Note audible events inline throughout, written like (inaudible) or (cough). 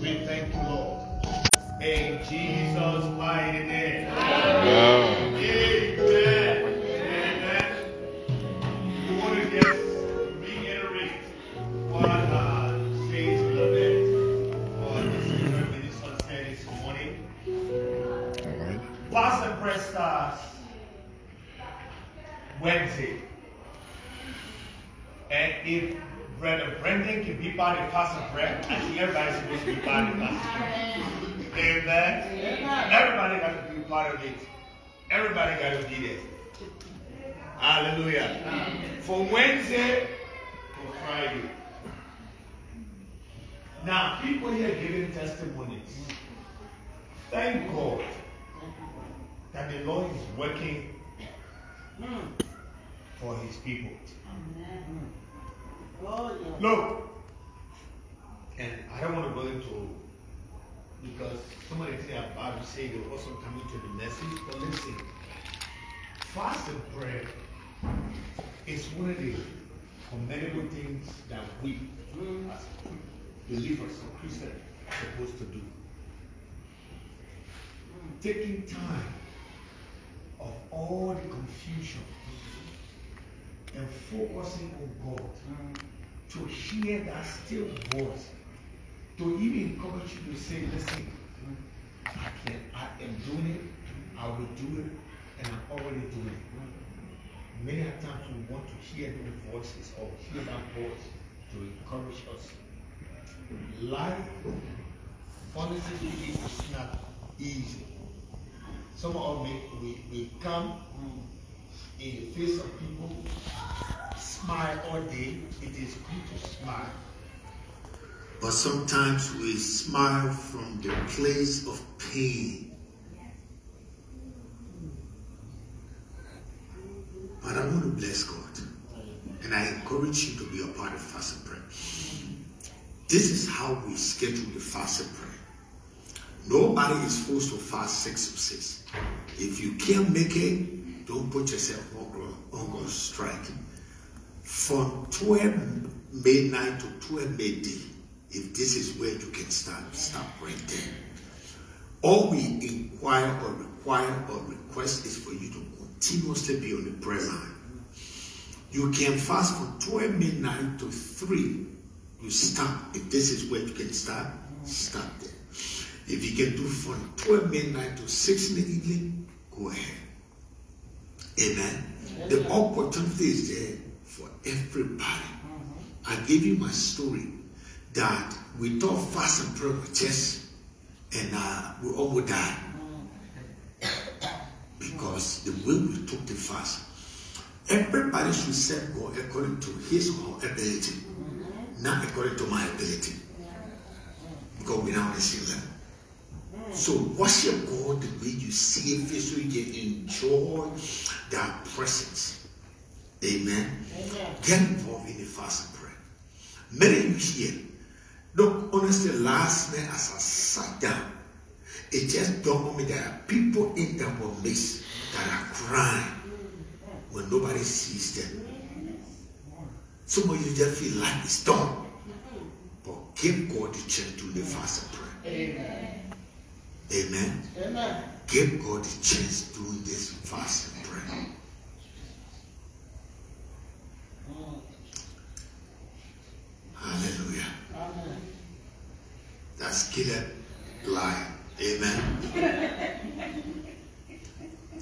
We thank you, Lord. In Jesus' mighty name. Amen. Amen. Amen. We want to just reiterate what uh, says beloved or the Spirit Minister said this morning. And starts Wednesday. And if Brother Brendan can be part of and prayer, I think everybody's supposed to be part of prayer. Amen. Everybody got to be part of it. Everybody got to be there. Hallelujah. From Wednesday to Friday. Now, people here giving testimonies. Thank God that the Lord is working hmm. for his people. Look, and I don't want to go into because some of the things I'm about to say will also come into the message, but listen, fast and prayer is one of the commendable things that we as believers or Christians are supposed to do. Taking time of all the confusion and focusing on God to hear that still voice, to even encourage you to say, listen, I can, I am doing it, I will do it, and I'm already doing it. Many times we want to hear those voices or hear that voice to encourage us. Life, honestly speaking, is not easy. Some of us, we, we, we come in the face of people, smile all day. It is good to smile. But sometimes we smile from the place of pain. But I want to bless God. And I encourage you to be a part of fast and prayer. This is how we schedule the fast and prayer. Nobody is forced to fast six or six. If you can't make it, don't put yourself on, on strike. From 12 midnight to 12 midday, if this is where you can start, stop right there. All we inquire or require or request is for you to continuously be on the prayer line. You can fast from 12 midnight to 3. You stop. If this is where you can start, stop there. If you can do from 12 midnight to 6 in the evening, go ahead. Amen. The opportunity is there everybody. I gave you my story that we talk fast and was just, and uh, we all would die. Because the way we took the fast, everybody should serve God according to his or her ability, not according to my ability. Because we now on the same level. So worship God the way you see it, so you can enjoy that presence. Amen. Amen. Get involved in the fast and prayer. Many of you here, look, honestly, last night as I sat down, it just dawned on me there are people in that will miss that are crying when nobody sees them. Some of you just feel like it's done. But give God the chance to the fast and pray. Amen. Amen. Amen. Give God the chance doing this fast and pray. Hallelujah. Amen. That's killer lie. Amen.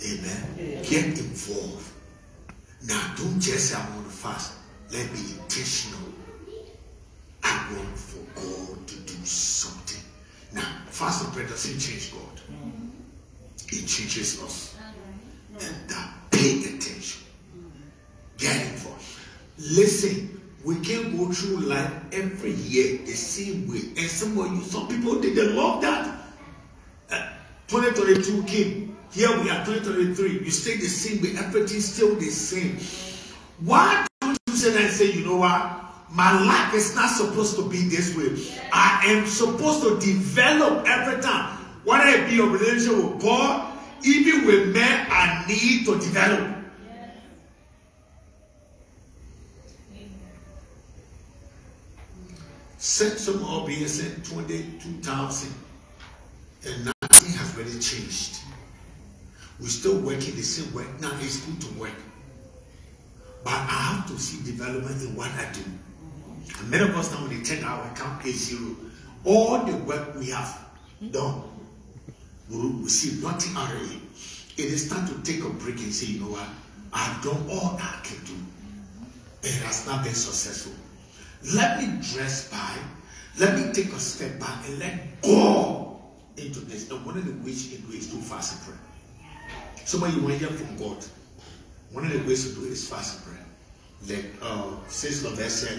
Amen. Get involved. Now, don't just say, I want to fast. Let me intentional. I want for God to do something. Now, fast and prayer doesn't change God. It changes us. And that pay attention. Get involved. Listen, we can go through life every year the same way. And you, some people did they love that. Uh, 2022 came. Here we are, 2023. You stay the same way. Everything's still the same. Why don't you sit and say, you know what? My life is not supposed to be this way. I am supposed to develop every time. Whether it be a relationship with God, even with men, I need to develop. Being sent 22,000. And nothing has really changed. We're still working the same work. Now it's good to work. But I have to see development in what I do. And many of us now, when they check our account page zero, all the work we have done, we see nothing it. It is time to take a break and say, you know what? I've done all I can do. And it has not been successful. Let me dress by. Let me take a step back and let go into this. And one of the ways you do is to fast and pray. Somebody you want to hear from God. One of the ways to do it is fast and pray. Like uh, Sister Lovett said,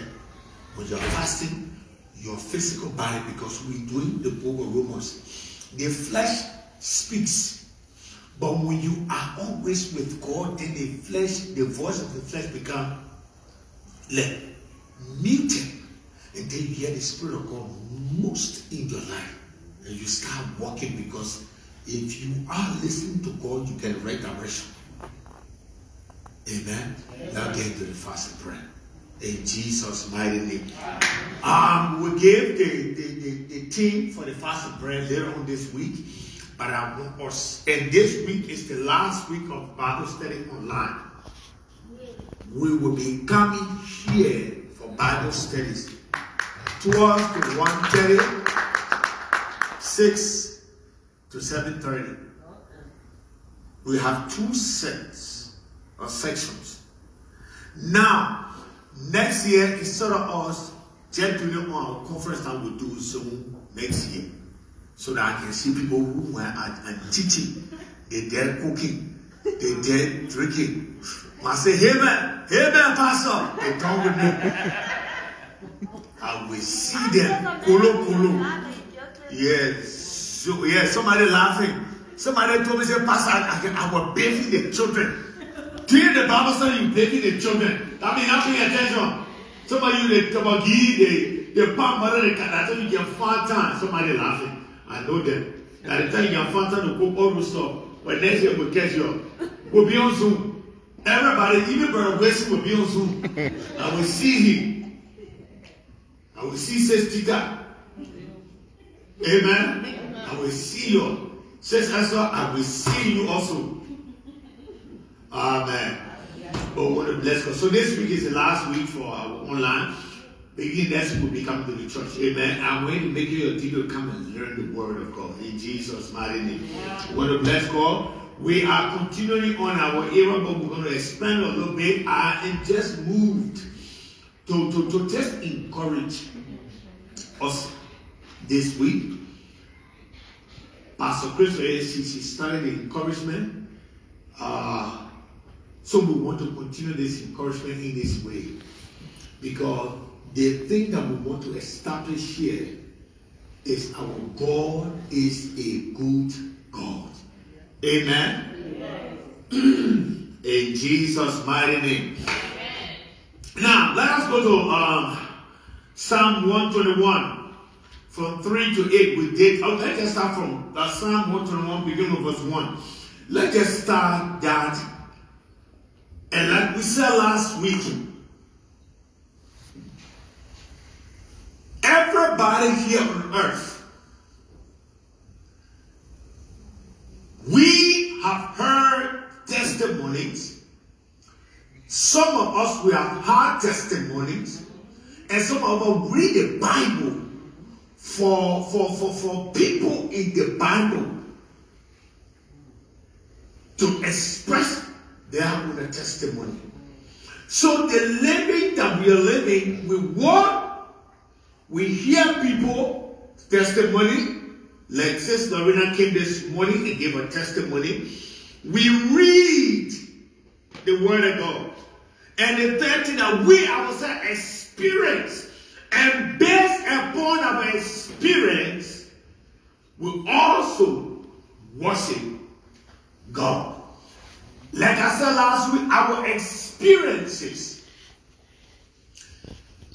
when you're fasting, your physical body, because we're doing the book of Romans, the flesh speaks. But when you are always with God, then the flesh, the voice of the flesh become like muted. And then you hear the Spirit of God most in your life. And you start walking because if you are listening to God, you get right direction. Amen. Now get into the fast and prayer. In Jesus' mighty name. Um, we gave the, the, the, the team for the fast and prayer later on this week. But I want us, and this week is the last week of Bible study online. We will be coming here Bible studies. 12 to 1.30, 6 to 7.30. We have two sets or sections. Now, next year, instead of us just doing our conference that we do soon next year, so that I can see people who are, are teaching, they're there cooking, they're there drinking. I say, hey man, hey man, pastor, they talk with me. I will see them, kolo kolo. Yes, so, yeah, somebody laughing. Somebody told me, say, Pastor, I, I, I was bathing the children. During the Bible study, you bathing the children. That means not paying attention. Somebody you the tabagi, the the palm butter, the cat, you get far time. Somebody laughing. I know them. By the time you get far time to cook all the stuff, when next year we'll catch you. We'll be on Zoom. Everybody, even Brother Wilson will be on Zoom. I will see him. I will see Sis Tita. Amen. I will see you. Sis Esther, I will see you also. Amen. But what a blessing. So this week is the last week for our online. Beginning next week we'll be coming to the church. Amen. Going to make you a deal come and learn the word of God in Jesus' mighty name. What a blessed God. We are continuing on our era, but we're going to expand a little bit. I am just moved to, to, to just encourage us this week. Pastor Chris, she, she started the encouragement. Uh, so we want to continue this encouragement in this way. Because the thing that we want to establish here is our God is a good God. Amen. (clears throat) in Jesus' mighty name. Now, let us go to um, Psalm 121 from 3 to 8. We did, oh, let's just start from uh, Psalm 121, beginning with verse 1. Let's just start that. And like we said last week, everybody here on earth, we have heard testimonies. Some of us, we have heard testimonies. And some of us read the Bible for, for, for, for people in the Bible to express their own testimony. So the living that we are living, we want we hear people testimony, like Sister Lorena came this morning and gave a testimony. We read the Word of God. And the third thing that we ourselves experience, and based upon our experience, we also worship God. Like I said last week, our experiences,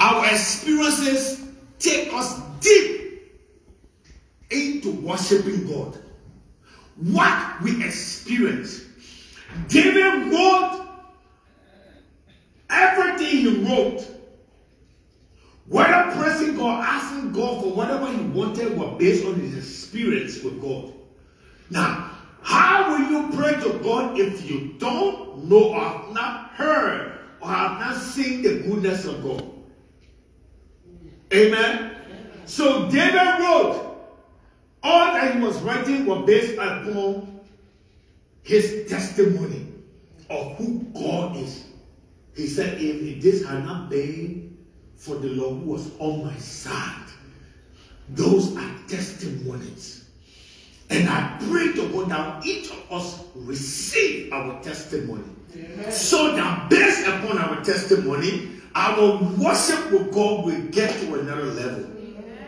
our experiences take us deep into worshiping God. What we experience. David wrote everything he wrote. Whether praising God, asking God for whatever he wanted were based on his experience with God. Now, how will you pray to God if you don't know or have not heard or have not seen the goodness of God? Amen. So David wrote, all that he was writing was based upon his testimony of who God is. He said, if this had not been for the Lord who was on my side, those are testimonies. And I pray to God that each of us receive our testimony. Amen. So that based upon our testimony, our worship with God will get to another level.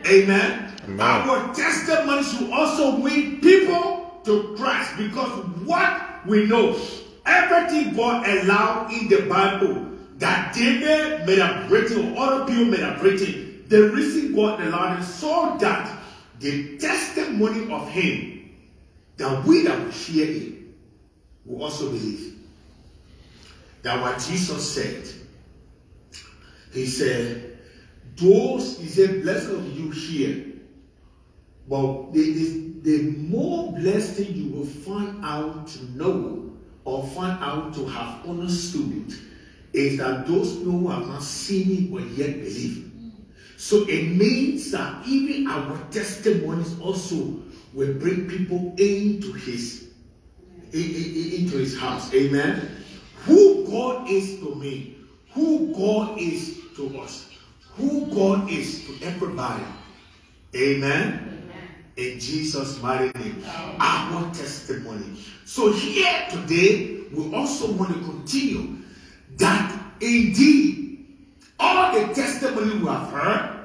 Amen. Amen. Our testimony should also win people to Christ because what we know, everything God allowed in the Bible that David may have written or other people may have written, the reason God allowed it so that the testimony of Him that we that will share it will also believe. That what Jesus said, He said, those, He said, blessed of you here. But the, the, the more blessed you will find out to know or find out to have understood is that those who have not seen it will yet believe. So it means that even our testimonies also will bring people into his into his house. Amen. Who God is to me, who God is to us, who God is to everybody. Amen. In Jesus' mighty name. Our testimony. So here today, we also want to continue that indeed all the testimony we have heard,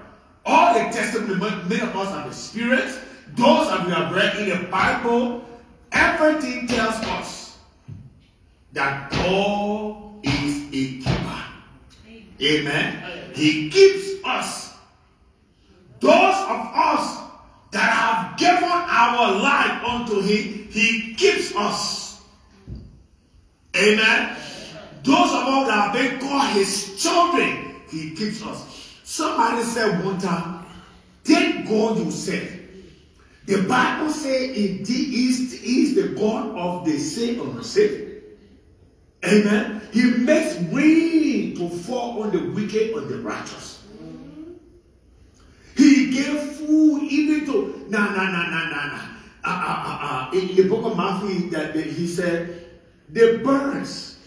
all the testimony many of us have experienced, those that we have read in the Bible, everything tells us that God is a keeper. Amen. He keeps us. Those of us that have given our life unto Him, He keeps us. Amen. Those of us that have been called His children, He keeps us. Somebody said one time, thank God you said. The Bible says he is, he is the God of the saved and the saved. Amen. He makes rain to fall on the wicked and the righteous. He gave food even to na na na na na na. Uh, uh, uh, uh. In the book of Matthew, that he said, the birds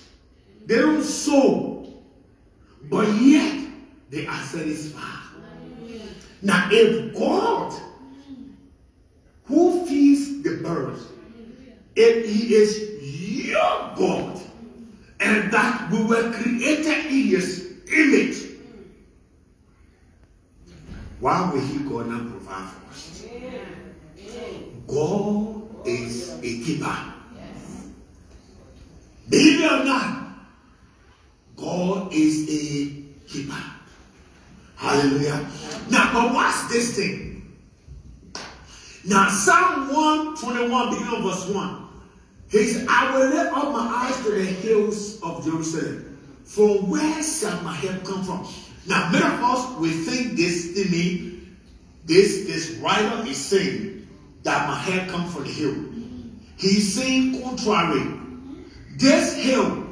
they don't sow, but yet they are satisfied. Now, if God, who feeds the birds, if He is your God, and that we were created in His image, why will He go and provide for us? God is a keeper. Believe it or not, God is a keeper. Hallelujah. Now, but watch this thing. Now, Psalm 121, beginning of verse 1. He said, I will lift up my eyes to the hills of Jerusalem. From where shall my help come from? Now, many of us will think this thing, this, this writer is saying that my help comes from the hill. He's saying contrary. This hill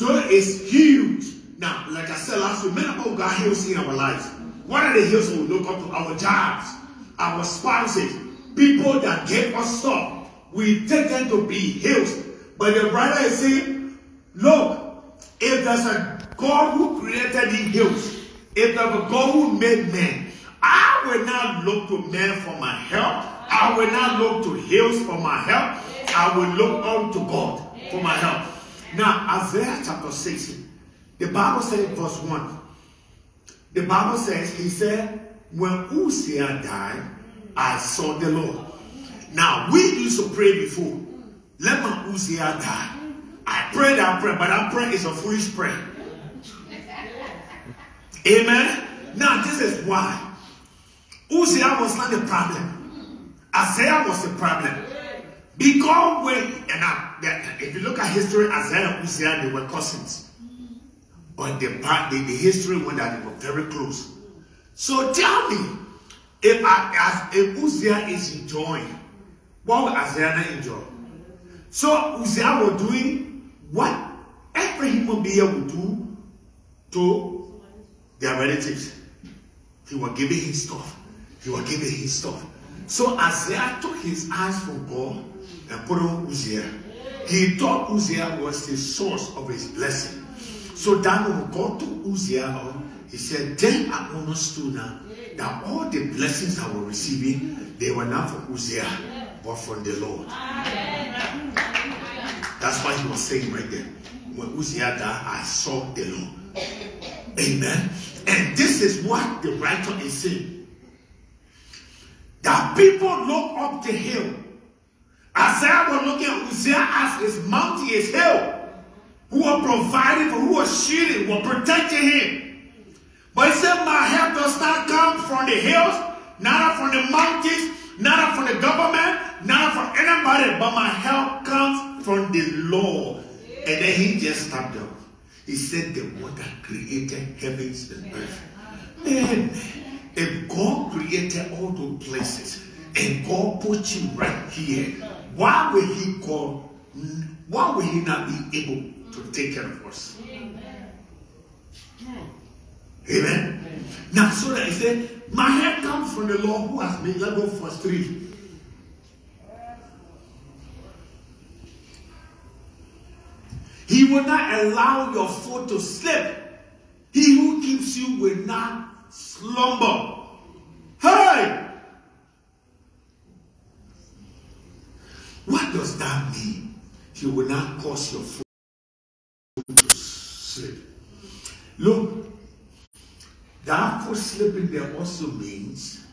Joy is huge. Now, like I said last week, many of us got hills in our lives. What are the hills we look up to? Our jobs, our spouses, people that gave us stuff. We take them to be hills. But the writer is saying, look, if there's a God who created these hills, if a God who made men, I will not look to men for my help. I will not look to hills for my help. I will look unto God for my help. Now, Isaiah chapter 6, the Bible says, verse 1. The Bible says, he said, when Uzziah died, I saw the Lord. Now, we used to pray before, let my Uzziah die. I pray that prayer, but that prayer is a foolish prayer. Amen? Now, this is why. Uzziah was not the problem. Isaiah was the problem. Because when, and now, if you look at history, Isaiah and Uzziah, they were cousins. But the, the, the history went that they were very close. So tell me, if I, if Uzziah is enjoying, what will Isaiah not enjoy? So Uzziah was doing what every human being would do to their relatives. He was giving his stuff. He was giving his stuff. So Isaiah took his eyes from God and put on Uzziah. He thought Uzziah was the source of his blessing. So that when God took Uzziah he said, Then I understood now that all the blessings I was receiving, they were not from Uzziah, but from the Lord. That's why he was saying right there. When Uzziah died, I saw the Lord. Amen. And this is what the writer is saying. That people look up the hill. Isaiah was looking at Uzziah as his mountain, his hill, who were providing for, who was shielding, who were protecting him. But he said, My help does not come from the hills, not from the mountains, not from the government, not from anybody, but my help comes from the Lord. And then he just stopped up. He said, The one that created heavens and earth. Man, if God created all those places and God put you right here, why would he call, why would he not be able to take care of us? Amen. Now, so that he said, My help comes from the Lord who has made. Let's go verse He will not allow your foot to slip. He who keeps you will not slumber. Hey! What does that mean? He will not cause your foot to slip. Look, that foot slipping there also means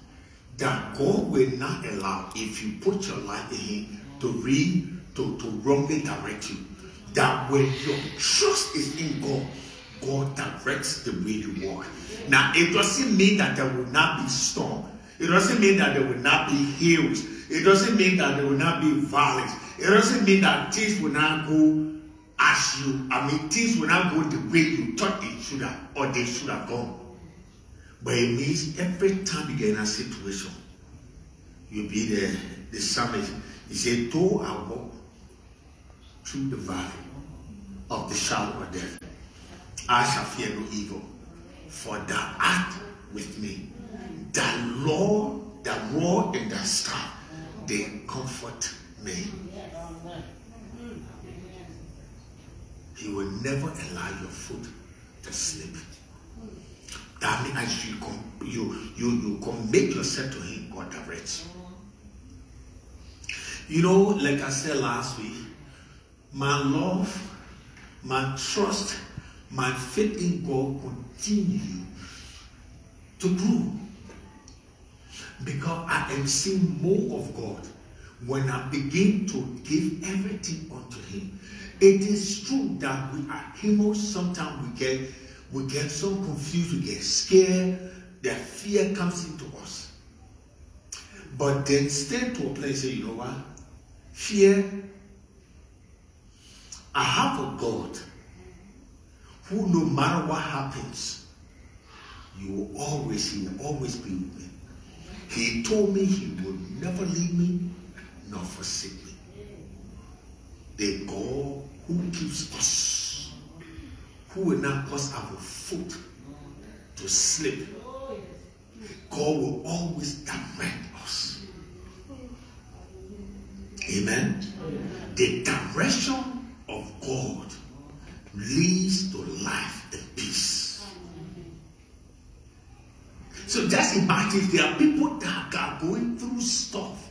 that God will not allow, if you put your life in Him, to read, to, to wrongly direct you. That when your trust is in God, God directs the way you walk. Now, it doesn't mean that there will not be storm. It doesn't mean that there will not be hills. It doesn't mean that there will not be valleys. It doesn't mean that things will not go as you, I mean, things will not go the way you thought it should have or they should have gone. But it means every time you get in a situation, you'll be the, the psalmist. He said, though I walk through the valley of the shadow of death, I shall fear no evil, for thou art with me. The Lord, the rod and the staff, they comfort me. He will never allow your foot to slip. That means as you you you you commit yourself to Him, God directs. You know, like I said last week, my love, my trust, my faith in God continue to grow. Because I am seeing more of God when I begin to give everything unto Him. It is true that we are humans. Sometimes we get we get so confused, we get scared, that fear comes into us. But then stay to a place you know what? Fear. I have a God who no matter what happens, you will always, he will always be with me. He told me he would never leave me nor forsake me. The God who keeps us, who will not cause our foot to slip. God will always direct us. Amen. The direction God leads to life and peace. So just imagine there are people that are going through stuff.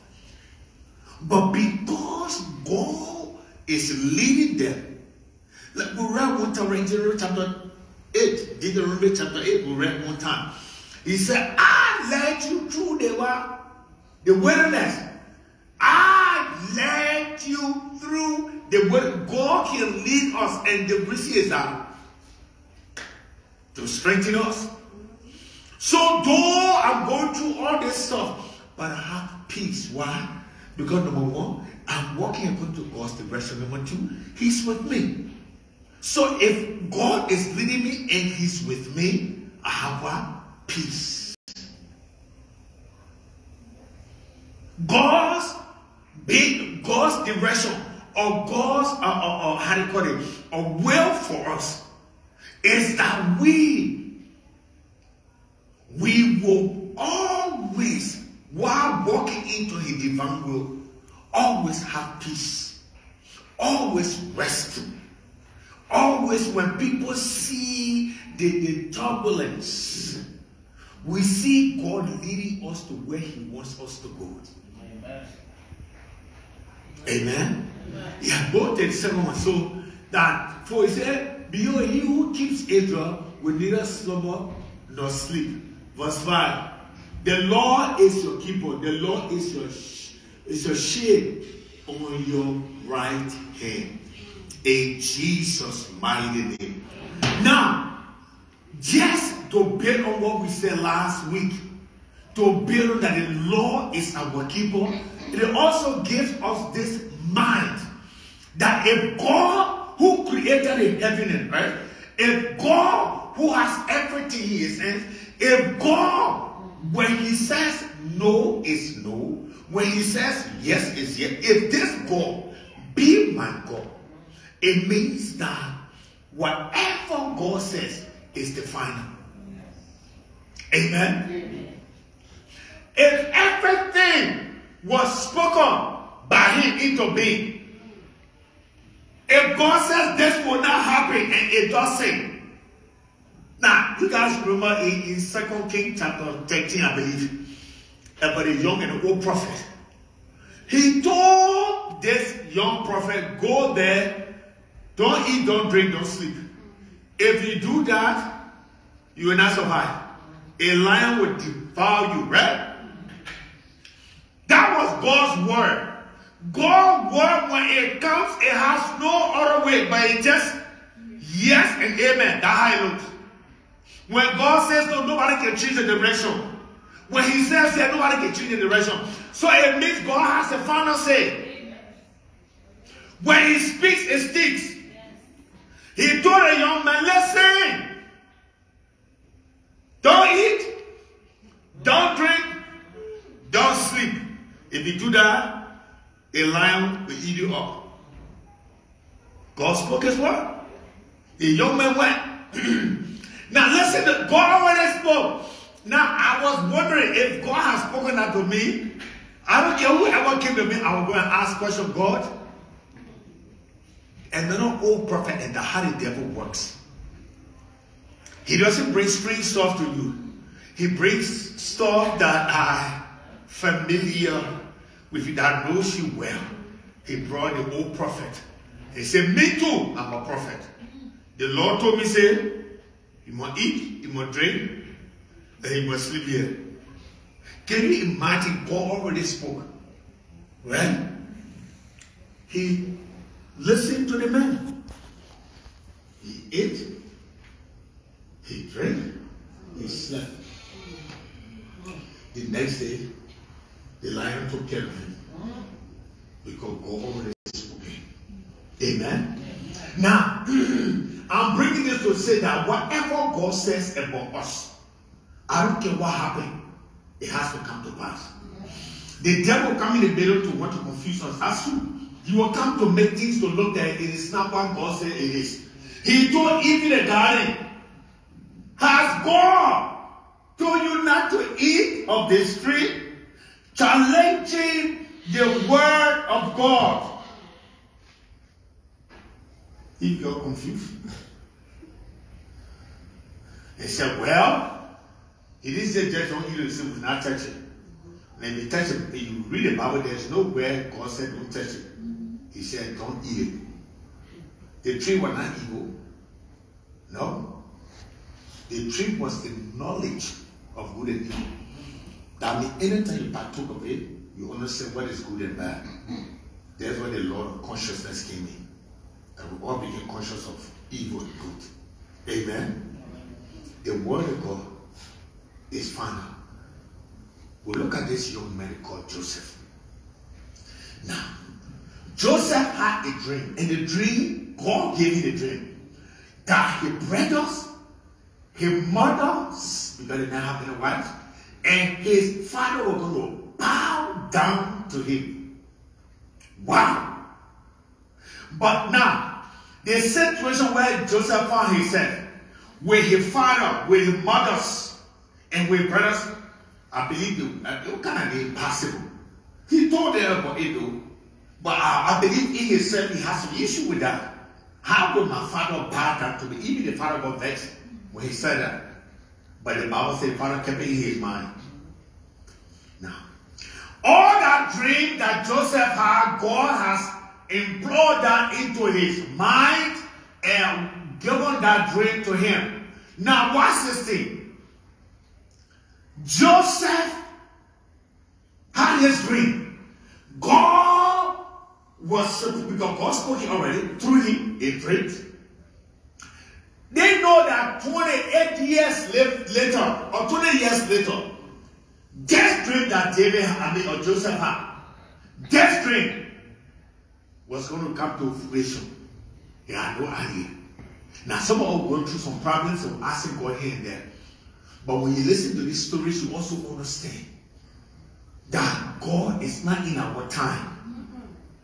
But because God is leading them, like we read one time in Deuteronomy chapter 8, Deuteronomy chapter 8, we read one time. He said, I led you through the, the wilderness. I led you through the word. God can lead us and the riches are to strengthen us. So though I'm going through all this stuff, but I have peace. Why? Because number one, I'm walking according to God's direction. Number two, He's with me. So if God is leading me and He's with me, I have what? Peace. God's big God's direction or God's uh, uh, uh, how do you call it a will for us is that we we will always while walking into his divine will always have peace always rest always when people see the, the turbulence we see God leading us to where he wants us to go Amen. Amen. Yeah, both the second one. So that for he said, Behold, he who keeps Israel will neither slumber nor sleep. Verse 5. The Lord is your keeper, the Lord is your is your shade on your right hand. In Jesus' mighty name. Now, just to build on what we said last week, to build that the Lord is our keeper, it also gives us this mind that a God who created a heaven and earth, a God who has everything he is in, a God when he says no is no, when he says yes is yes, if this God be my God, it means that whatever God says is the final. Amen. If everything was spoken by him into being, if God says this will not happen and it doesn't, now you guys remember in, in Second King chapter 13, I believe, about a young and old prophet. He told this young prophet, go there, don't eat, don't drink, don't sleep. If you do that, you will not survive. A lion will devour you, right? That God's word. God's word, when it comes, it has no other way, but it just yes and amen. That's how it looks. When God says no, nobody can change the direction. When He says yeah, nobody can change the direction. So it means God has the final say. When He speaks, it sticks. He told a young man, listen, don't eat, don't drink, don't sleep. If you do that, a lion will eat you up. God spoke his word. The young man went. (clears throat) now listen, to, God already spoke. Now I was wondering if God has spoken that to me. I don't care whoever came to me, I will go and ask question, God. And then an old prophet and the how the devil works. He doesn't bring strange stuff to you. He brings stuff that are familiar you, that knows you well. He brought the old prophet. He said, Me too, I'm a prophet. The Lord told me, say, you must eat, you must drink, and you must sleep here. Can you imagine God already spoke? Well, he listened to the man. He ate, he drank, he slept. The next day, the lion took care of him. Because God already spoken. Amen. Now, (clears throat) I'm bringing this to say that whatever God says about us, I don't care what happened, it has to come to pass. The devil come in the middle to want to confuse us. That's true. He will come to make things to look that it is not what God said it is. He told Eve in the garden, has God told you not to eat of this tree? Challenging the word of God. If you're confused, he said, Well, it is say just don't eat it, was not touch it. If you touch it, you read the Bible, there's nowhere God said don't touch it. He said, Don't eat it. The tree was not evil. No. The tree was the knowledge of good and evil. That means anytime you partook of it, you understand what is good and bad. That's where the Lord of consciousness came in. And we all became conscious of evil and good. Amen. The word of God is final. We look at this young man called Joseph. Now, Joseph had a dream, and the dream, God gave him the dream that his brothers, his mother, because they didn't have any wife, and his father were going to bow down to him. Wow. But now, the situation where Joseph found himself with his father, with his mothers, and with brothers, I believe it, uh, it kind of impossible. He told them about it though, but I, I believe in himself he has some issue with that. How could my father bow down to me? Even the father got vexed when he said that. But the Bible said father kept it in his mind. Now, all that dream that Joseph had, God has implored that into his mind and given that dream to him. Now, watch this thing. Joseph had his dream. God was because God spoke already through him in dreams. They know that 28 years later or 20 years later, this dream that David, I mean, or Joseph had, this dream was going to come to fruition. He had no idea. Now, some of us going through some problems and asking God here and there. But when you listen to these stories, you also understand that God is not in our time.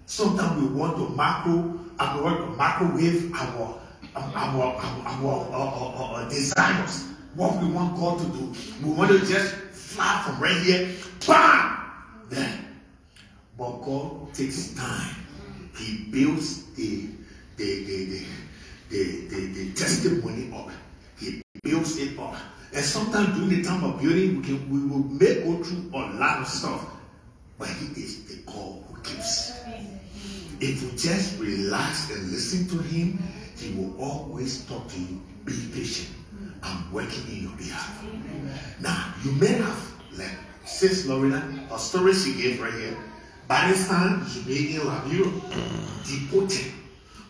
Sometimes we want to macro, I want to microwave our our, our, our, our, desires, what we want God to do. We want to just fly from right here, bam, there. But God takes time. He builds the the, the, the, the testimony up. He builds it up. And sometimes during the time of building, we can we will make go through a lot of stuff. But he is the God who gives. If you just relax and listen to him, he will always talk to you. Be patient. I'm working in your behalf. Now, you may have, like Sis Lorena, a story she gave right here. By this time, you may in Liberia, deported.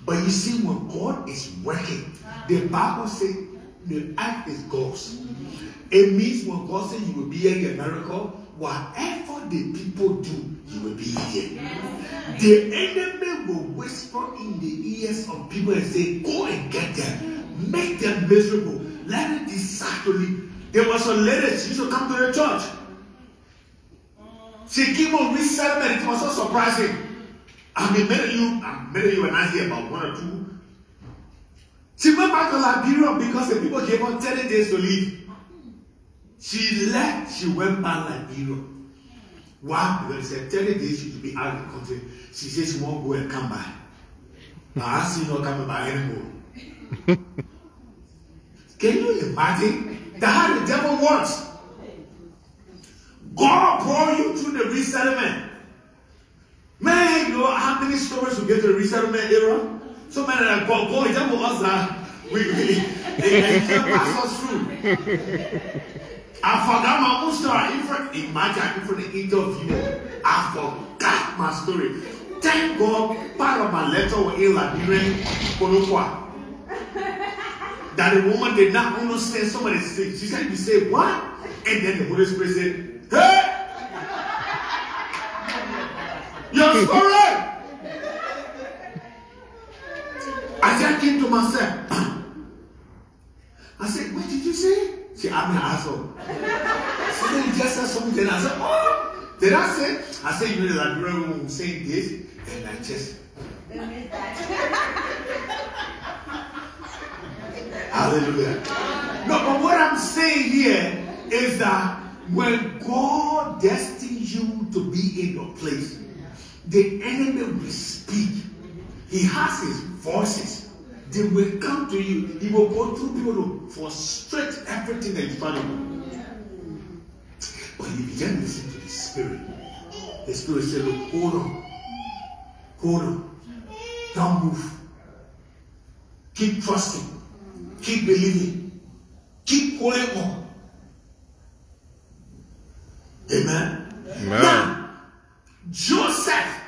But you see, when God is working, the Bible says the act is God's. It means when God says you will be in America, whatever the people do, you will be here. The enemy will whisper in the ears of people and say, Go and get them, make them miserable, let it decide. There was a lady, she used to come to the church. She came on resettlement, it was so surprising. I mean, many of you, many of you are not here, about one or two. She went back to Liberia because the people gave her 30 days to leave. She left, she went back to Liberia. Why? Because they said 30 days she should be out of the country. She said she won't go and come back. Now I see her coming back anymore. (laughs) Can you imagine? That how the devil works. God brought you through the resettlement. Man, you know how many stories we get to the resettlement era? So many that God, God, is that us that we, we, (laughs) they, they pass us through. I forgot my own story. Imagine for the interview. I forgot my story. Thank God, part of my letter was in Liberian Kolokwa. That the woman did not understand somebody say. She said, You say what? And then the Holy Spirit said, Hey! Your story! I just came to myself. (clears throat) I said, What did you say? She asked me asshole. She said, You just said something. I said, Oh! Did I say? I said, You know, the Liberian woman was saying this, and I just. (laughs) Hallelujah. No, but what I'm saying here is that when God destines you to be in your place, the enemy will speak. He has his voices. They will come to you. He will go through people to frustrate everything that trying to do. But you begin to listen to the Spirit. The Spirit said, Look, hold on. Hold on. Don't move. Keep trusting. Keep believing. Keep holding on. Amen. Amen. Now, Joseph,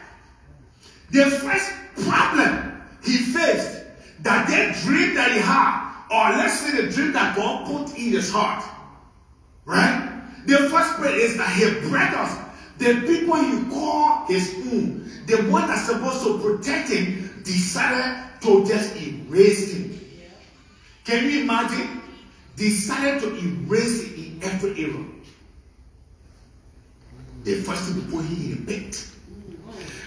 the first problem he faced, that that dream that he had, or let's say the dream that God put in his heart, right? The first part is that he his brothers, the people he call his own, the one that's supposed to protect him, decided to just erase him. Can you imagine? Decided to erase it in every era. The first thing put him in.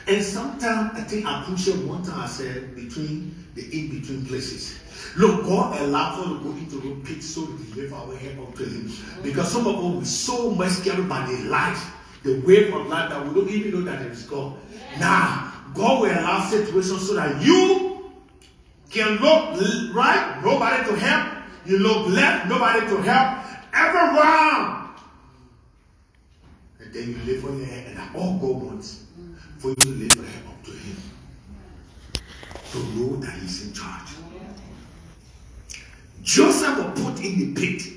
And sometimes I think I preached one time I said between the in between places. Look, God allowed us to go into the pit so we live our head up to Him. Because some of us were so much scared by the life, the way of life that we don't even know that there is God. Now, God will allow situations so that you can look right, nobody to help. You look left, nobody to help. Everyone. And then you live on your head, and all God wants for you to live your head up to Him. To know that He's in charge. Joseph was put in the pit.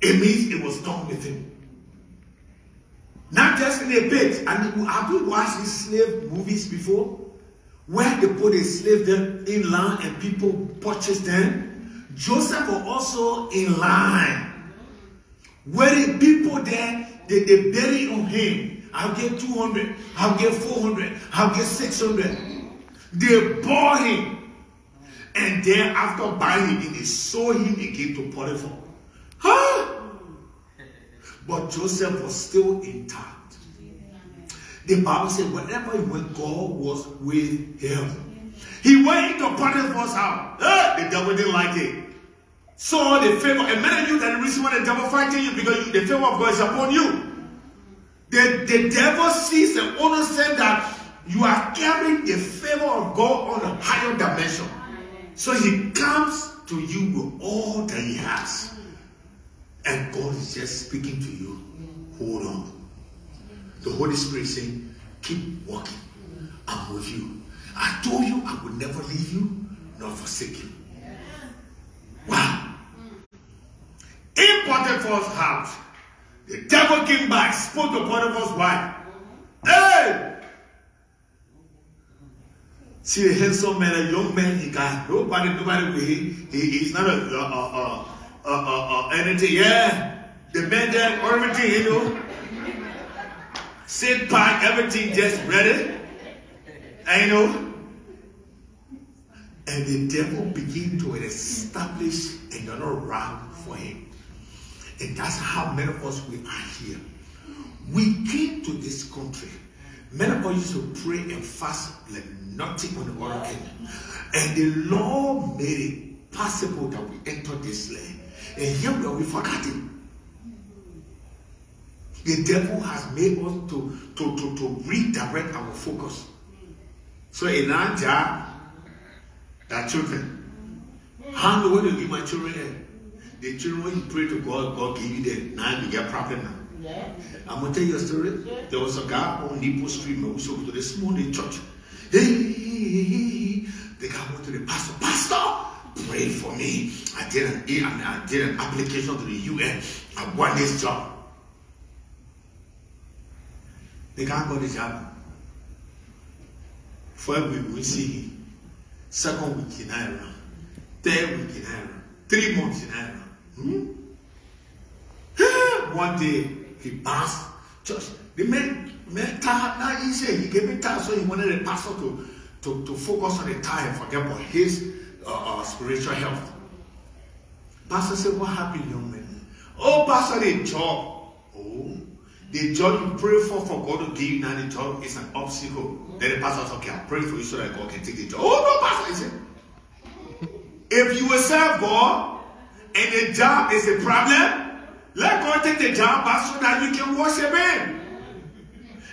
It means it was done with him. Not just in a pit. And have you watched these slave movies before? Where they put a slave there in line and people purchase them. Joseph was also in line. Where the people there, they, they bury on him. I'll get 200. I'll get 400. I'll get 600. They bore him. And then after buying him, they sold him again to Potiphar. Huh? But Joseph was still intact. The Bible said, whenever he went, God was with him. He went into Potiphar's house. the devil didn't like it. So the favor, and many of you that the reason why the devil fighting you because the favor of God is upon you. The, the devil sees and understands that you are carrying the favor of God on a higher dimension. So he comes to you with all that he has. And God is just speaking to you. Hold on. The Holy Spirit saying, keep walking. I'm with you. I told you I would never leave you nor forsake you. Wow. In Potiphar's house, the devil came back, spoke to Potiphar's wife. Hey! See a handsome man, a young man, he got nobody, nobody with him. He, he's not a, uh, uh, uh, uh, uh, anything. Yeah, the man there, everything, you know. Sit back, everything just ready. I know. And the devil begin to establish another route for him. And that's how many of us we are here. We came to this country. Many of us used to pray and fast like nothing on the other end. And the Lord made it possible that we enter this land. And here we are, we forgot it. The devil has made us to, to, to, to redirect our focus. So in our job, our children, how do you give my children The children, when you pray to God, God give you the now you get problem now. Yeah. I'm gonna tell you a story. There was a guy on Nipo Street, we so to the small church. Hey, hey, the guy went to the pastor. Pastor, pray for me. I did an I did an application to the UN. I won this job. The guy got the job. First week we see him. Second week in Iran. Third week in Iran. Three months in Iran. Hmm? One day he passed church. The man now he said he gave me time, so he wanted the pastor to, to, to focus on the time and forget about his uh, uh, spiritual health. Pastor said, What happened, young man? Oh, Pastor, the job. Oh, the job you pray for for God to give you now, the job is an obstacle. Then the pastor said, Okay, I'll pray for you so that God can take the job. Oh, no, Pastor, he said, If you will serve God and the job is a problem, let God take the job back so that you can worship Him.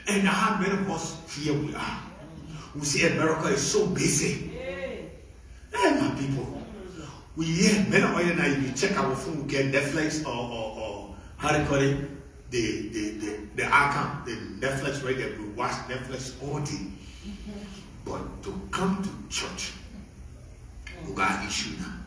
And how many of us here we are? We see America is so busy. Hey, my people. We hear many of you now, if you check our phone, we get Netflix or, or, or how do you call it? The, the, the, the account, the Netflix right there. We watch Netflix all day. But to come to church, we got issue now.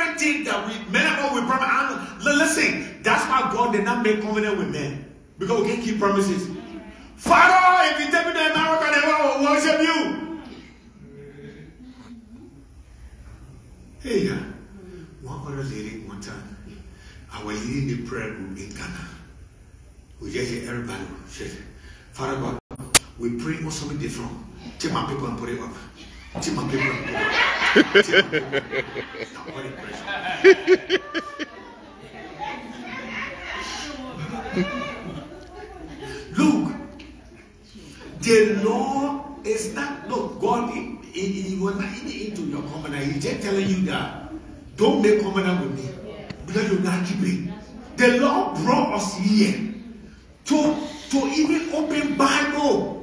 Everything that we, men of us we promise. Listen, that's why God did not make covenant with men. Because we can't keep promises. Father, if you take me to America, they will worship you. Hey, yeah. One other lady, one time, I was leading the prayer group in Ghana. We just hear everybody said, Father God, we pray for something different. Take my people and put it up. Put it up. Take my people. Look, the law is not, look, God, he, he, he was not into your covenant. He's just telling you that don't make covenant with me because you're not keeping. The law brought us here to, to even open Bible.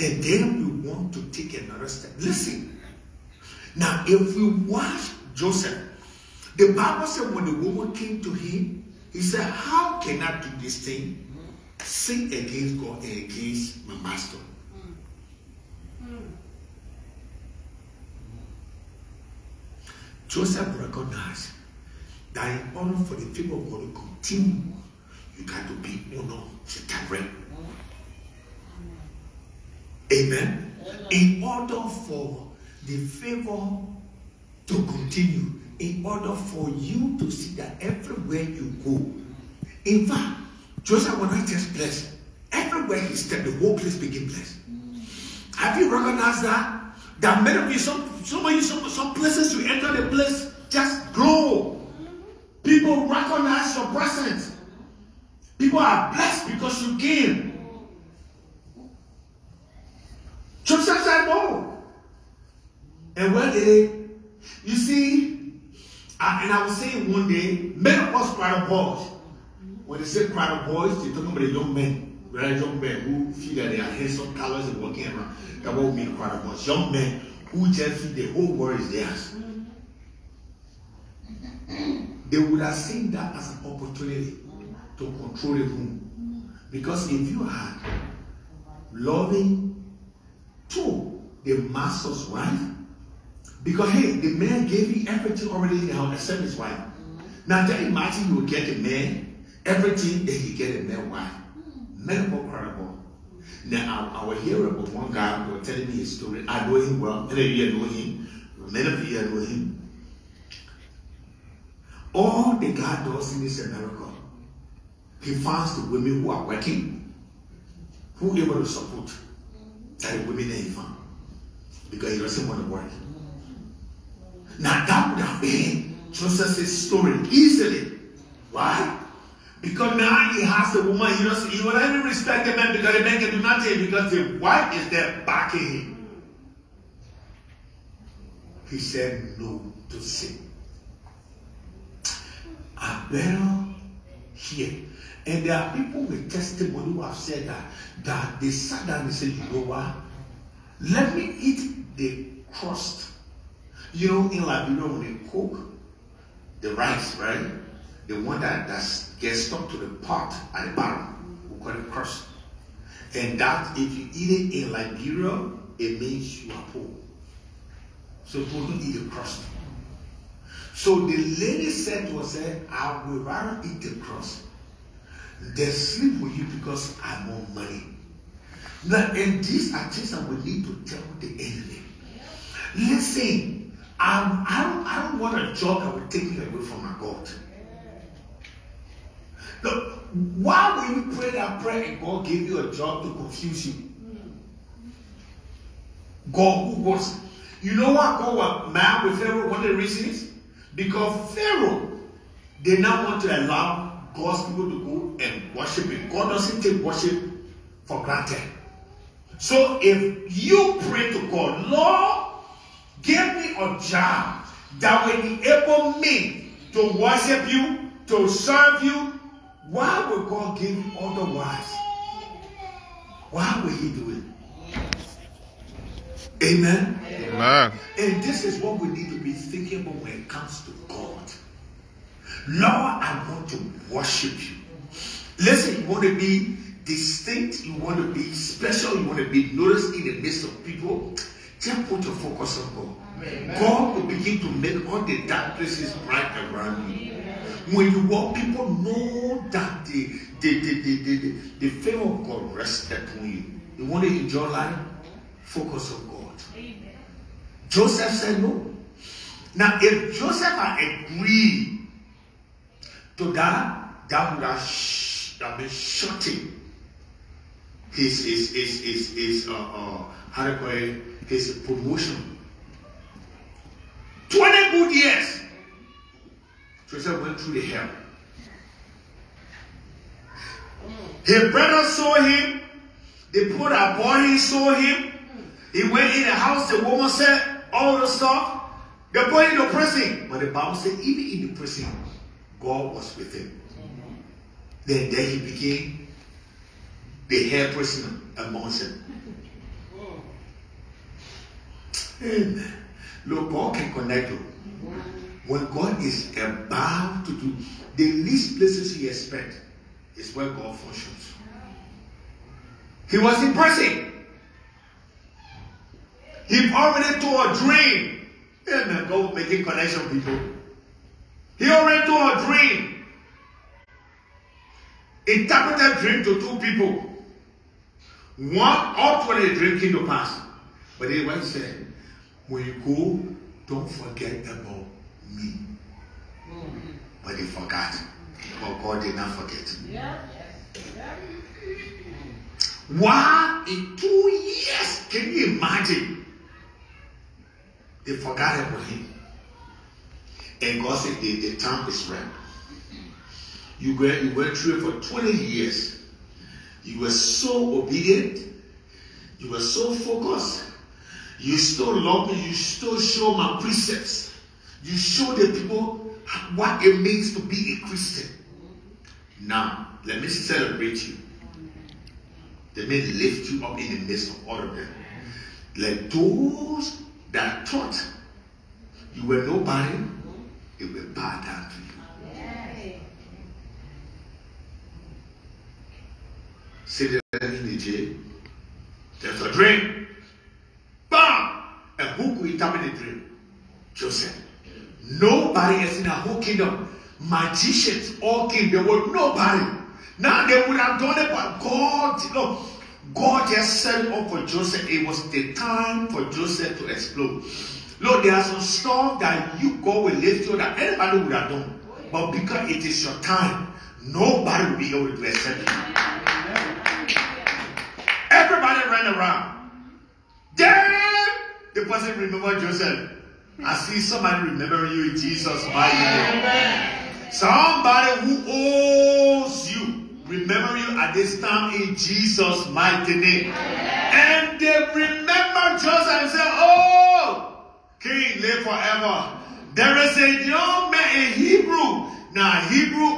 And then we want to take another step. Listen. Now, if we watch Joseph, the Bible said when the woman came to him, he said, How can I do this thing? Sin against God and against my master. Joseph recognized that in order for the people of God to continue, you got to be honored, direct. Amen. In order for the favor to continue, in order for you to see that everywhere you go, in fact, Joseph was not just blessed. Everywhere he stepped, the whole place became blessed. Have you recognized that? That many of you, some, some of you, some, some places you enter the place just grow. People recognize your presence. People are blessed because you came. Joseph said no. And when they, you see, I, and I was saying one day, men of us cry boys. When they say cry boys, they're talking about the young men, right? Young men who feel that they are handsome, colors, and walking around. That won't mean cry boys. Young men who just feel the whole world is theirs. They would have seen that as an opportunity to control the room. Because if you had loving to the master's wife, because hey, the man gave you everything already in the house except his wife. Mm-hmm. Now then imagine you get a man, everything, and you get a man wife. Mm-hmm. Men are incredible. Now I, I was hearing about one guy who was telling me his story. I know him well, many of you know him, many of you know him. All the guy does in this America, he finds the women who are working, who able to support he found. Because he doesn't want to work. Now that would have been Joseph's story easily. Why? Because now he has the woman, he doesn't he will not respect the man because the man can do nothing because the wife is there backing him. He said no to sin. I better hear. And there are people with testimony who have said that that they sat down and said, you know what? Let me eat the crust. You know, in Liberia when they cook the rice, right? The one that that gets stuck to the pot at the bottom, we call it crust. And that if you eat it in Liberia, it means you are poor. So don't eat the crust. So the lady said to us, eh, I will rather eat the crust than sleep with you because I want money. Now, and these are things that we need to tell the enemy. Listen, I'm, I, don't, I don't want a job that will take me away from my God. Look, why will you pray that prayer and God gave you a job to confuse you? God who was, you know what God was mad with Pharaoh? One of the reasons because Pharaoh did not want to allow God's people to go and worship Him. God doesn't take worship for granted. So if you pray to God, Lord, give me a job that will enable me to worship you, to serve you, why would God give you otherwise? Why would He do it? Amen. Amen. And this is what we need to be thinking about when it comes to God. Lord, I want to worship you. Listen, you want to be distinct, you want to be special, you want to be noticed in the midst of people. Just put your focus on God. Amen. God will begin to make all the dark places bright around you. When you walk, people know that the, the, the, the, the, the favor of God rests upon you. You want to enjoy life? Focus on God. Joseph said no. Now, if Joseph had agreed to that, that would have, sh- have been shutting his his his his, his uh, uh, how you call it his promotion. Twenty good years. Joseph went through the hell. His brothers saw him. They put a boy, he saw him. He went in the house, the woman said all the stuff. The boy in the prison. But the Bible said, even in the prison, God was with him. Then there he became the head prisoner amongst them. Amen. Look, God can connect you. When God is about to do the least places you expect is where God functions. He was in prison. He already told a dream. Amen. God making connection people. He already told a dream. Interpreted dream to two people. One, all two of the dream came to pass. But he went said, when you go, don't forget about me. But he forgot. But God did not forget. Yeah. Why in two years? Can you imagine? They forgot about him. And God said the, the time is right. You went, you went through it for 20 years. You were so obedient. You were so focused. You still love me. You still show my precepts. You show the people what it means to be a Christian. Now, let me celebrate you. Let me lift you up in the midst of all of them. Let those that thought you were nobody, it will bow down to you. Sit there in the. There's a dream. Bam! And who could interpret the dream? Joseph. Nobody else in the whole kingdom. Magicians all came. There was nobody. Now they would have done it, but God, you know, God just set up for Joseph. It was the time for Joseph to explode. Lord, there are some stuff that you God will lift you that anybody would have done. But because it is your time, nobody will be able to accept you. Everybody ran around. Then the person remember Joseph. I see somebody remembering you in Jesus' mighty name. Somebody who owes you, remember you at this time in Jesus' mighty name. And they remember Joseph and say, Oh, King, live forever. There is a young man in Hebrew. Now, Hebrew,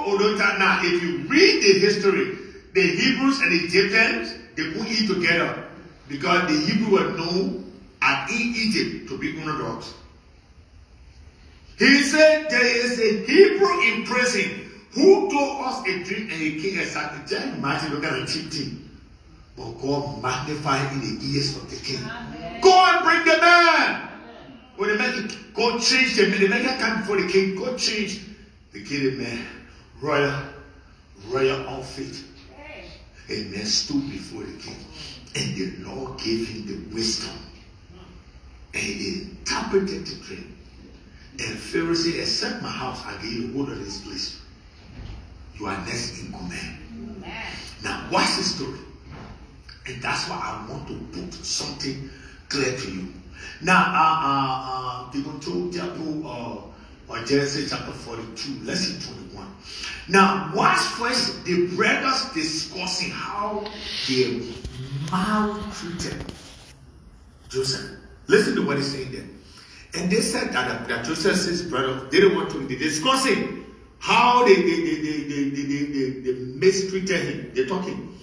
now, if you read the history, the Hebrews and the Egyptians, they put eat together because the Hebrew were known at in Egypt to be underdogs. He said there is a Hebrew in prison who told us a dream and he came and said, Just imagine looking at a cheap thing. But God magnified in the ears of the king. Amen. Go and bring the man. When the man go change the man, the man come before the king, go change the king, the man, royal, royal outfit. And man stood before the king. And the Lord gave him the wisdom. And he interpreted the dream. And Pharaoh said, Except my house, I give you hold of this place. You are next in command. Now, watch the story. And that's why I want to put something clear to you. Now, uh, uh, uh, they go to chapter, uh, or Genesis chapter 42, lesson 21. Now, watch first the brothers discussing how they maltreated Joseph. Listen to what he's saying there. And they said that, that Joseph's brother didn't want to, they discussing how they, they, they, they, they, they, they, they mistreated him. They're talking.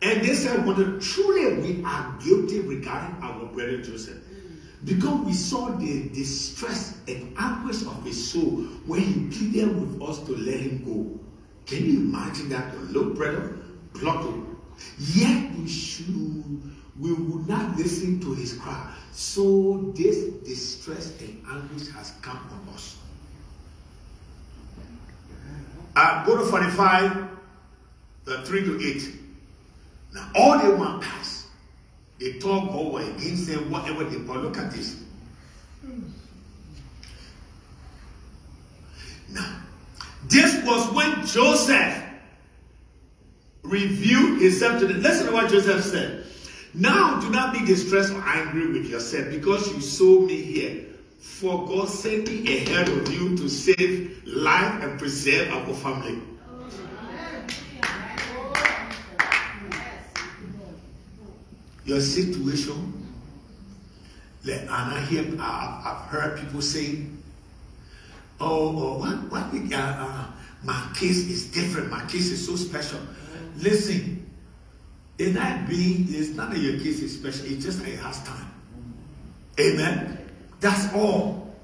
And they said, well, uh, truly we are guilty regarding our brother Joseph. Because we saw the distress and anguish of his soul when he pleaded with us to let him go. Can you imagine that? A little brother plotted. Yet we should we would not listen to his cry. So this distress and anguish has come on us. Uh, go to 45, the 3 to 8. Now, all they want pass. They talk over against them, whatever they want. look at this. Now, this was when Joseph revealed himself to them. Listen to what Joseph said. Now do not be distressed or angry with yourself because you saw me here. For God sent me ahead of you to save life and preserve our family. Your situation, and I hear, I've, heard people say, "Oh, oh what, what? Uh, uh, my case is different. My case is so special." Listen, it not be. It's not that your case is special. It's just that it has time. Amen. That's all.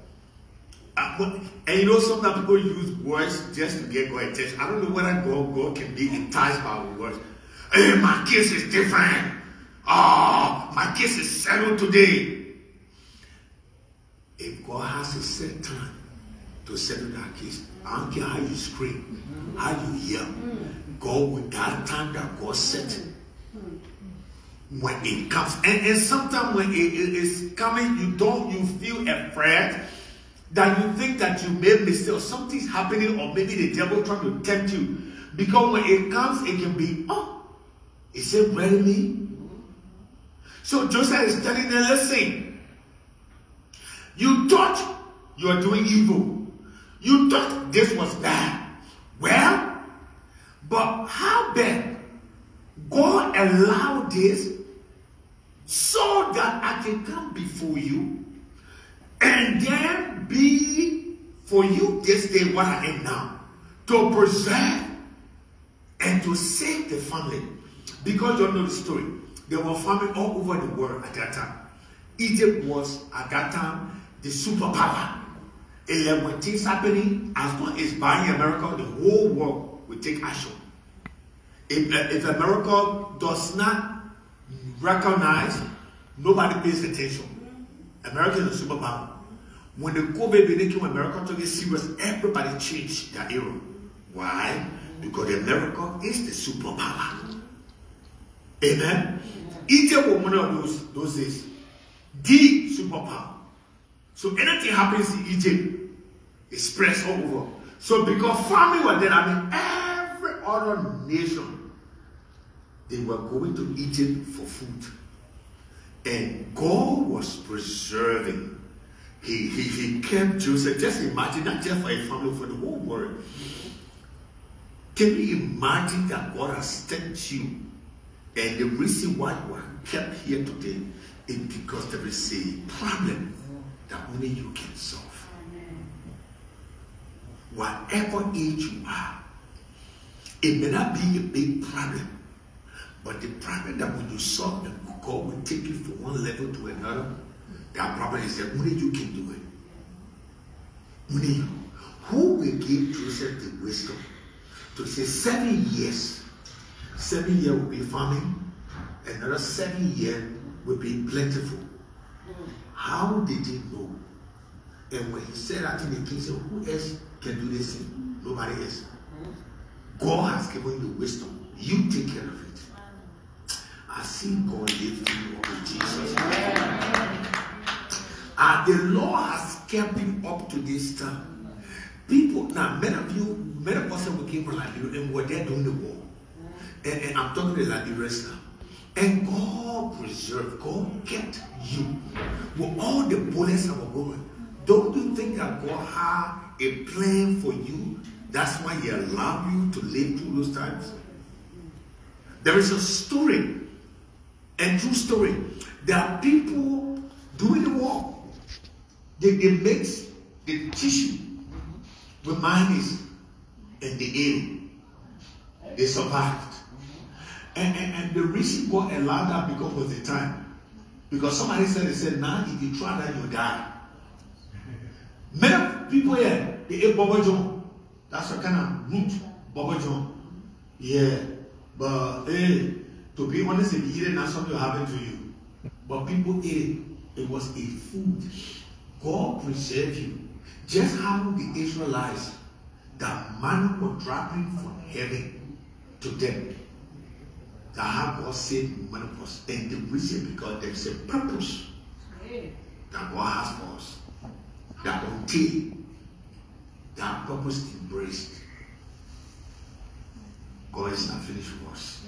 Uh, and you know, sometimes people use words just to get God's attention. I don't know whether God, God can be enticed by words. Hey, my case is different. Oh, my case is settled today. If God has a set time to settle that case, I don't care how you scream, how you yell. God with that time that God set when it comes. And, and sometimes when it, it is coming, you don't, you feel afraid that you think that you made mistake or something's happening or maybe the devil trying to tempt you. Because when it comes, it can be, oh, is it really me? So Joseph is telling them, listen, you thought you are doing evil. You thought this was bad. Well, but how bad? God allowed this so that I can come before you and then be for you this day what I am now to preserve and to save the family. Because you know the story. There were famine all over the world at that time. Egypt was at that time the superpower. And then when things happening, as long as buying America, the whole world will take action. If, uh, if America does not recognize, nobody pays attention. America is a superpower. When the COVID became America took it serious, everybody changed their era. Why? Because America is the superpower. Amen. Egypt was one of those, those days. The superpower. So anything happens in Egypt, it spreads all over. So because family were there, I mean every other nation, they were going to Egypt for food. And God was preserving. He, he, he kept Joseph. Just imagine, not just for a family, for the whole world. Can you imagine that God has sent you? And the reason why you are kept here today is because there is a problem that only you can solve. Whatever age you are, it may not be a big problem, but the problem that when you solve them, God will take you from one level to another. That problem is that only you can do it. Only. Who will give Joseph the wisdom to say seven years? Seven years will be farming, another seven years will be plentiful. How did he know? And when he said that in the king said, Who else can do this thing? Nobody else. God has given you wisdom. You take care of it. I see God lift you up in Jesus. And ah, the Lord has kept you up to this time. People, now many of you, many of us who came from Liberia and were there during the war. And, and I'm talking to Liberians now. And God preserved, God kept you with all the bullets that were going. Don't you think that God had a plan for you? That's why He allowed you to live through those times. There is a story, and true story. There are people doing the work. They, they mix the tissue with mayonnaise and the ale. They survived. And, and, and the reason God allowed that because of the time. Because somebody said, they said, now if you try that, you die. Many people here, they ate Bobo John. That's a kind of root, Bobo John. Yeah. But hey, to be honest, if you eat it, not something will happen to you. But people ate it. It was a food. God preserved you. Just how the Israelites, that manna was dropping from heaven to them. That how God saved manifest. And the reason because there is a purpose that God has for us. That until that purpose embraced, God is not finished with us.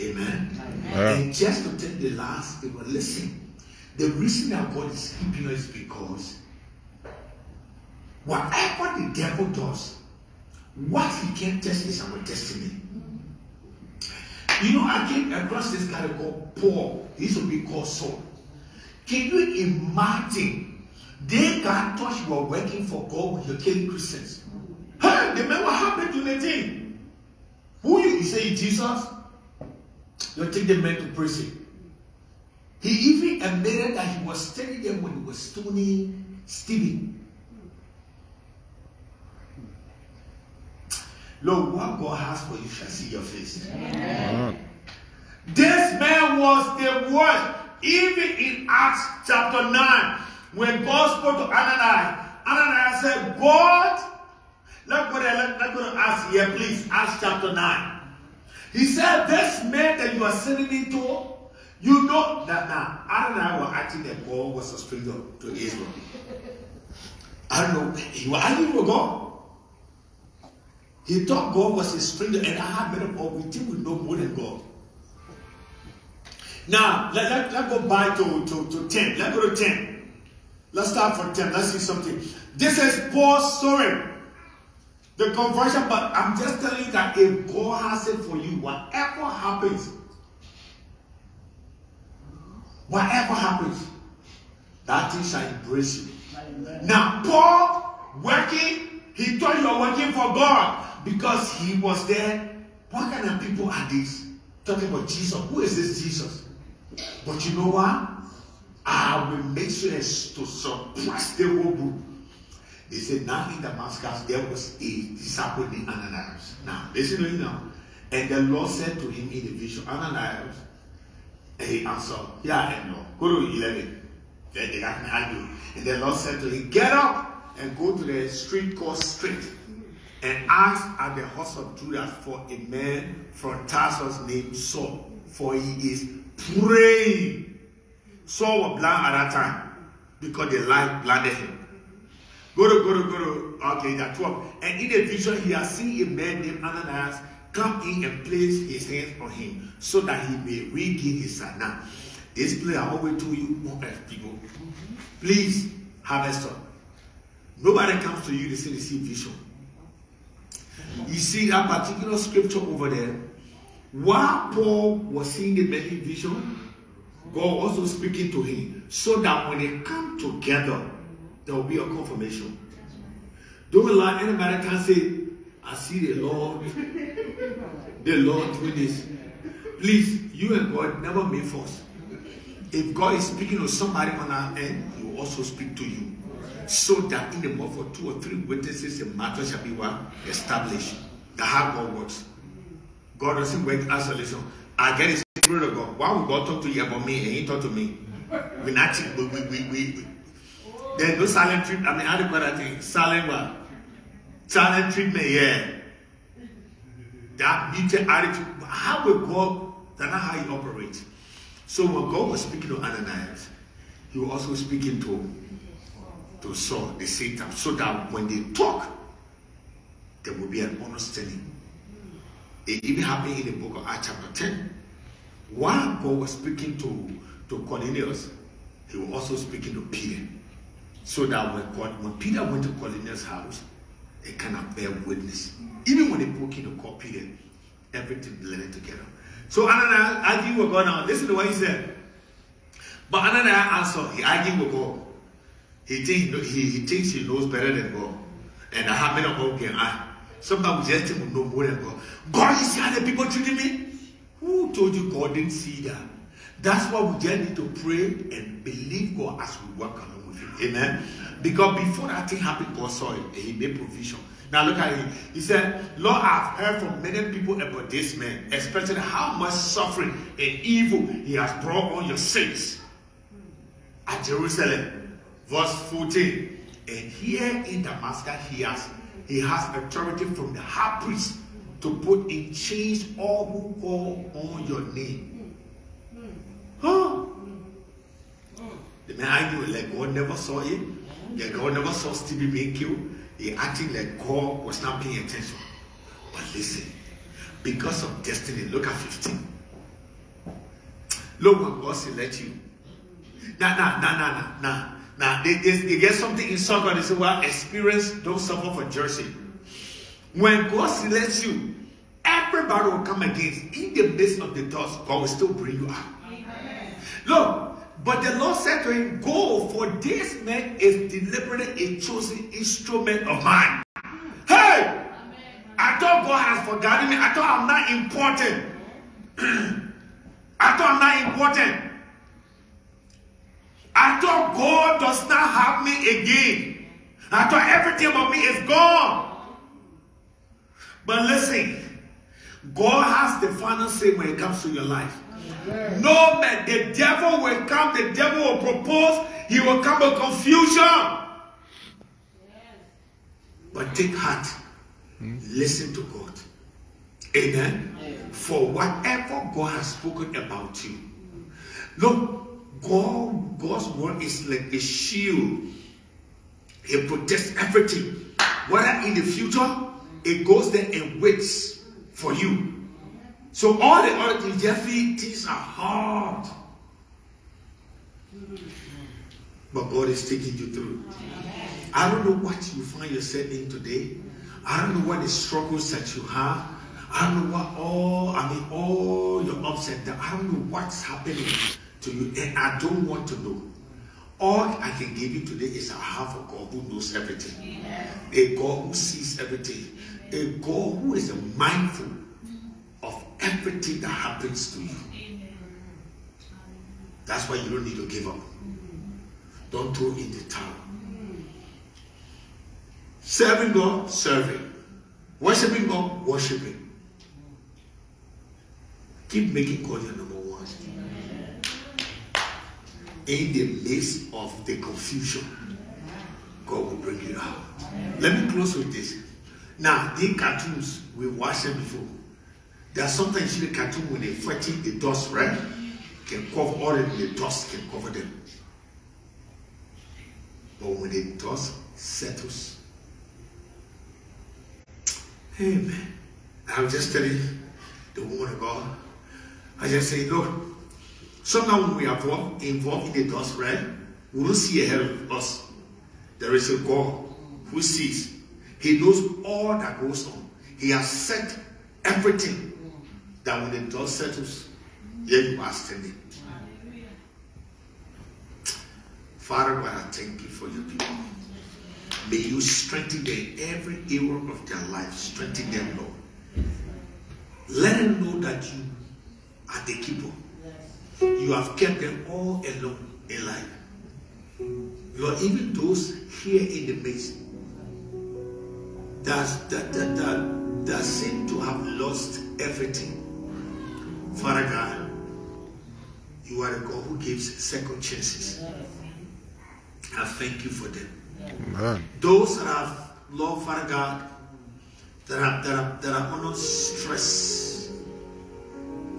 Amen. Amen. And just to take the last, it was listen. The reason that God is keeping us is because Whatever the devil does, what he can test is our destiny. You know, I came across this guy called Paul. He used to be called Saul. Can you imagine? They got thought you were working for God when you're killing Christians. Hey, the man, what happened to Nathan? Who you, you say Jesus? You take the man to prison. He even admitted that he was standing them when he was stoning Stephen. Lord, what God has for you shall see your face. This man was the worst. Even in Acts chapter 9, when God spoke to Ananias, Ananias said, God, let's go there, let, let's go to Acts here, please. Acts chapter 9. He said, This man that you are sending me to, you know that now Ananias was acting that God was a stranger to Israel. I don't know. He was arguing with God. He thought God was a stranger, and I had made up we think we know more than God. Now, let, let, let's go back to, to, to 10. Let's go to 10. Let's start from 10. Let's see something. This is Paul's story. The conversion, but I'm just telling you that if God has it for you, whatever happens, whatever happens, that thing shall embrace you. Now, Paul working, he thought you were working for God because he was there. What kind of people are these? Talking about Jesus. Who is this Jesus? But you know what? I will make sure to suppress the whole group. They said, now in Damascus, there was a disciple named Ananias. Now, listen to me now. And the Lord said to him in the vision, Ananias, and he answered, Yeah, and no. Go to 11. Then they got argue. And the Lord said to him, Get up and go to the street called Straight and ask at the house of Judas for a man from Tarsus named Saul, for he is praying. Saul was blind at that time because the light blinded him. Go to, go to, go to, okay, that 12. And in a vision, he has seen a man named Ananias come in and place his hands on him so that he may regain his sight. Now, this place I always told you, more people, please have a stop. Nobody comes to you to say they see vision. You see that particular scripture over there. While Paul was seeing the many vision, God also speaking to him, so that when they come together, there will be a confirmation. Don't allow anybody can say, I see the Lord, the Lord doing this. Please, you and God never make first. If God is speaking to somebody on our end, He will also speak to you. So that in the mouth of two or three witnesses, the matter shall be what? Established. That's how God works. God doesn't work isolation. I get the spirit of God. Why would God talk to you about me and He talk to me? We're not, we, we, we, we, there's no silent treatment. I mean, how do you call that thing? Silent what? Silent treatment, yeah. That muted attitude. How will God, that's not how he operates. So when God was speaking to Ananias, he was also speaking to, to Saul, the Satan, so that when they talk, there will be an understanding. It even happened in the book of Acts chapter 10. While God was speaking to, to Cornelius, he was also speaking to Peter. So that when, God, when Peter went to Cornelius' house, it cannot bear witness. Even when they broke into court, Peter, everything blended together. So Ananias argued with God now. Listen to what he said. But Ananias answered, he argued with God. He, think, he, he thinks he knows better than God. And I have many of God can I. Sometimes we just think we know more than God. God, you see how the people treating me? Who told you God didn't see that? That's why we just need to pray and believe God as we work Him. Amen. Because before that thing happened, God saw it He made provision. Now look at it. He said, Lord, I've heard from many people about this man, especially how much suffering and evil he has brought on your saints at Jerusalem. Verse 14. And here in Damascus, he has he has authority from the high priest to put in chains all who call on your name. Huh? Like God never saw it. Yeah, God never saw Stevie being killed. He acting like God was not paying attention. But listen, because of destiny, look at 15. Look what God select you. Now, now, now, now, now, now. Now they, they, they get something in soccer. They say, "Well, experience don't suffer for jersey." When God selects you, everybody will come against. In the midst of the dust, God will still bring you out. Look, but the Lord said to him, Go, for this man is deliberately a chosen instrument of mine. Hey! I thought God has forgotten me. I thought I'm not important. (clears throat) I thought I'm not important. I thought God does not have me again. I thought everything about me is gone. But listen, God has the final say when it comes to your life. No man, the devil will come, the devil will propose, he will come with confusion. But take heart, listen to God. Amen. For whatever God has spoken about you. Look, God, God's word is like a shield. It protects everything. Whether in the future, it goes there and waits for you. So all the other things, Jeffrey, things are hard. But God is taking you through. I don't know what you find yourself in today. I don't know what the struggles that you have. I don't know what all, I mean, all your ups and downs. I don't know what's happening to you. And I don't want to know. All I can give you today is I have a God who knows everything. A God who sees everything. A God who is mindful everything that happens to you. That's why you don't need to give up. Don't throw in the towel. Serving God, serving. Worshipping God, worshipping. Keep making God your number one. In the midst of the confusion, God will bring you out. Let me close with this. Now, the cartoons, we watched them before. There are sometimes in the cartoon when they fighting the dust, right? Can cover all the, the dust can cover them. But when the dust settles, Amen. I'm just telling the woman of God. I just say, look, sometimes when we are involved, involved in the dust, right? We don't see ahead of us. There is a God who sees. He knows all that goes on. He has set everything that when the dust settles, then you are standing. Father God, I thank you for your people. May you strengthen them every area of their life. Strengthen them, Lord. Let them know that you are the keeper. You have kept them all alone life. Lord, even those here in the midst that, that, that, that, that seem to have lost everything. Father God, you are the God who gives second chances. I thank you for them. Amen. Those that have, Lord Father God, that are, that are, that are under stress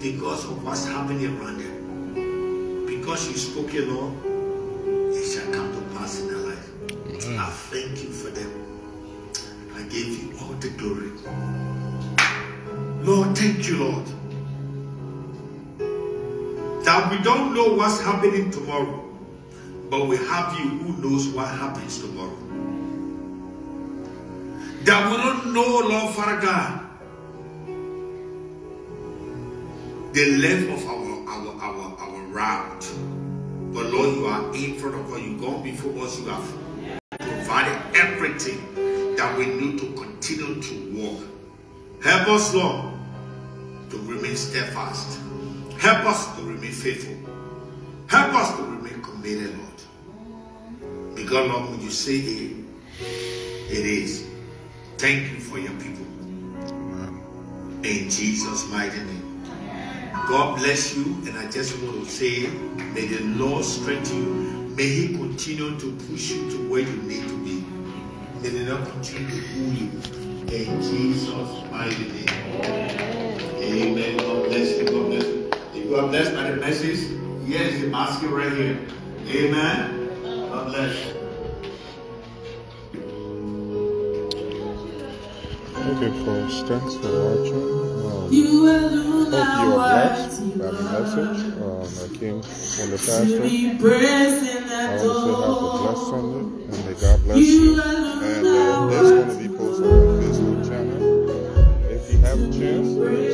because of what's happening around them. Because you spoke it, Lord, it shall come to pass in their life. I thank you for them. I give you all the glory. Lord, thank you, Lord. We don't know what's happening tomorrow, but we have you who knows what happens tomorrow. That we don't know, Lord Father God, the length of our our our our route. But Lord, you are in front of us. You go before us. You have provided everything that we need to continue to walk. Help us, Lord, to remain steadfast. Help us to remain faithful. Help us to remain committed, Lord. Because, Lord, when you say it, it is. Thank you for your people. In Jesus' mighty name. God bless you. And I just want to say, may the Lord strengthen you. May He continue to push you to where you need to be. May the Lord continue to pull you. In Jesus' mighty name. Amen. God bless you. God bless you. You are blessed by the message. Here is the basket right here. Amen. God bless. Okay, folks, thanks for watching. Um, you hope you are blessed by the message. Um, I came from the pastor. I want to have a blessed Sunday, and may God bless you. And uh, is going to be posted on the Facebook channel. If you have a chance, uh,